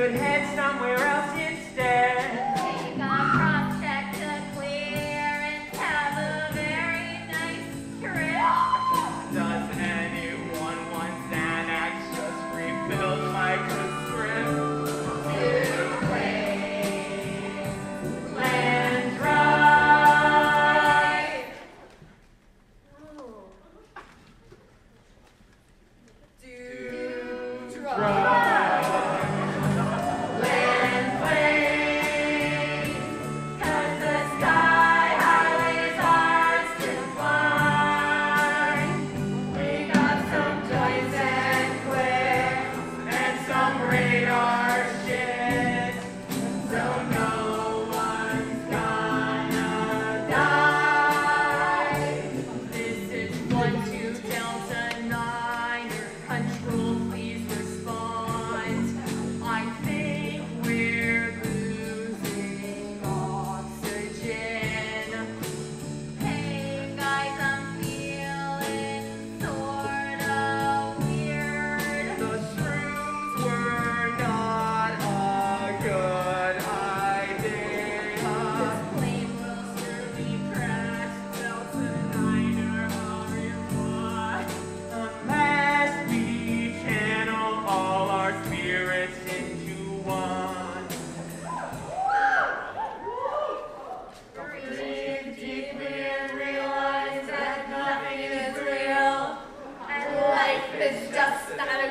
could head somewhere else instead. Take a prop check to clear and have a very nice trip. Does anyone want Xanax? Just Land right. Do drugs.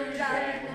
Sunshine